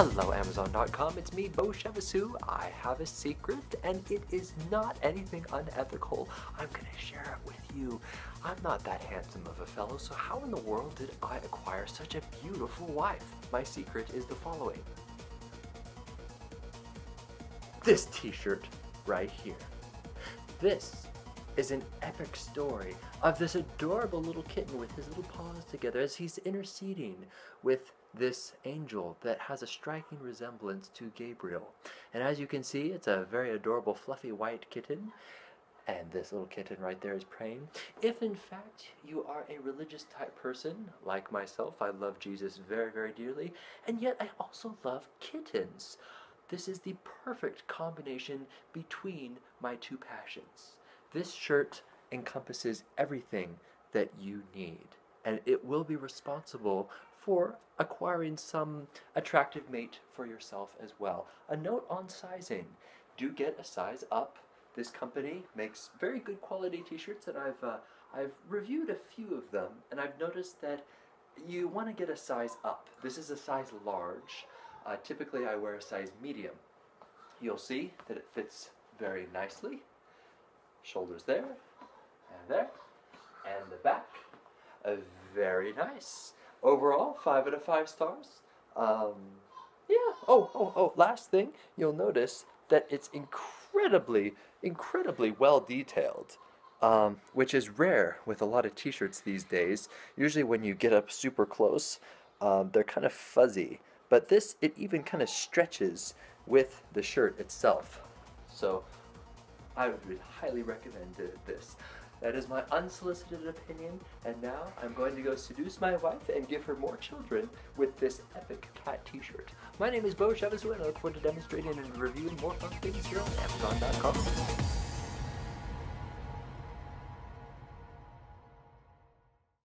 Hello Amazon.com, it's me, Beau Chevassus. I have a secret and it is not anything unethical. I'm gonna share it with you. I'm not that handsome of a fellow, so how in the world did I acquire such a beautiful wife? My secret is the following. This t-shirt right here. This is an epic story of this adorable little kitten with his little paws together as he's interceding with this angel that has a striking resemblance to Gabriel. And as you can see, it's a very adorable fluffy white kitten. And this little kitten right there is praying. If in fact you are a religious type person, like myself, I love Jesus very, very dearly, and yet I also love kittens. This is the perfect combination between my two passions. This shirt encompasses everything that you need, and it will be responsible for acquiring some attractive mate for yourself as well. A note on sizing. Do get a size up. This company makes very good quality t-shirts and I've, uh, I've reviewed a few of them and I've noticed that you want to get a size up. This is a size large. Uh, typically I wear a size medium. You'll see that it fits very nicely shoulders there, and there, and the back. Uh, very nice. Overall, five out of five stars. Um, yeah. Oh, oh, oh. Last thing, you'll notice that it's incredibly, incredibly well detailed. Um, which is rare with a lot of t-shirts these days. Usually when you get up super close, um, they're kind of fuzzy. But this, it even kind of stretches with the shirt itself. So I would highly recommend this. That is my unsolicited opinion, and now I'm going to go seduce my wife and give her more children with this epic cat t-shirt. My name is Beau Chevassus, and I look forward to demonstrating and reviewing more fun things here on Amazon.com.